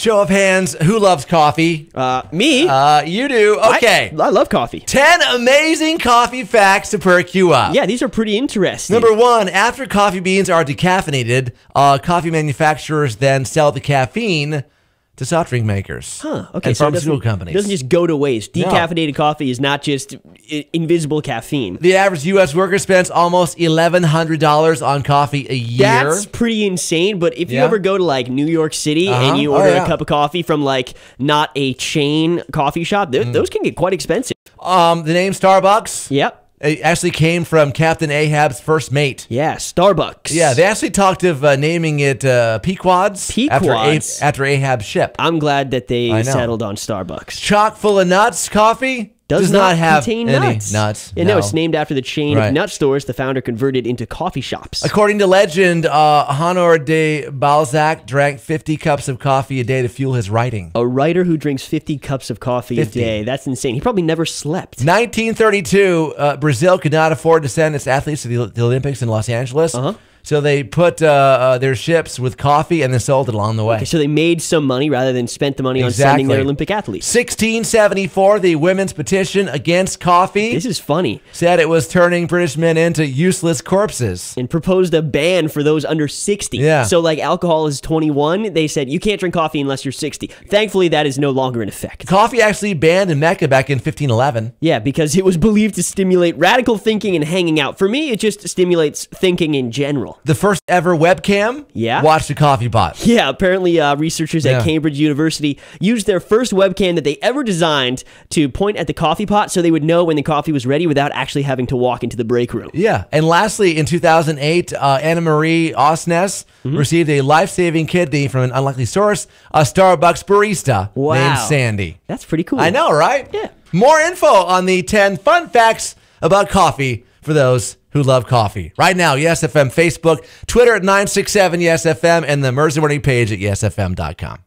Show of hands, who loves coffee? Uh, me? Uh, you do. Okay. I, I love coffee. 10 amazing coffee facts to perk you up. Yeah, these are pretty interesting. Number one, after coffee beans are decaffeinated, uh, coffee manufacturers then sell the caffeine to soft drink makers Huh, okay, and so it pharmaceutical doesn't- companies. It doesn't just go to waste. Decaffeinated coffee is not just i- invisible caffeine. the average U.S. worker spends almost $1,100 on coffee a year. That's pretty insane. But if you ever go to like New York City Uh-huh. and you Oh, order yeah. a cup of coffee from like not a chain coffee shop, th- those can get quite expensive. um, the name Starbucks Yep. It actually came from Captain Ahab's first mate. Yeah, Starbucks. Yeah, they actually talked of uh, naming it uh, Pequods, After, Pequods. A- after Ahab's ship. I'm glad that they settled on Starbucks. Chock full of nuts coffee Does, not, have contain any nuts. nuts. Yeah, no. it's named after the chain Right. of nut stores the founder converted into coffee shops. According to legend, uh, Honoré de Balzac drank 50 cups of coffee a day to fuel his writing. A writer who drinks 50 cups of coffee 50. a day. That's insane. He probably never slept. 1932, uh, Brazil could not afford to send its athletes to the, the Olympics in Los Angeles. Uh-huh. So they put uh, uh, their ships with coffee and then sold it along the way. Okay, so they made some money rather than spent the money on sending their Olympic athletes. 1674, the women's petition against coffee This is funny. said it was turning British men into useless corpses. And proposed a ban for those under 60. Yeah. So, like, alcohol is 21. They said you can't drink coffee unless you're 60. Thankfully, that is no longer in effect. Coffee actually banned in Mecca back in 1511. Yeah, because it was believed to stimulate radical thinking and hanging out. For me, it just stimulates thinking in general. The first ever webcam Yeah. watched a coffee pot. Yeah, apparently uh, researchers Yeah. at Cambridge University used their first webcam that they ever designed to point at the coffee pot so they would know when the coffee was ready without actually having to walk into the break room. Yeah. And lastly, in 2008, uh, Anna Marie Osnes Mm-hmm. received a life saving kidney from an unlikely source, a Starbucks barista Wow. named Sandy. That's pretty cool. I know, right? Yeah. More info on the 10 fun facts about coffee for those who love coffee. Right now, Yes FM Facebook, Twitter at 967 Yes FM, and the Mercy Morning page at yesfm.com.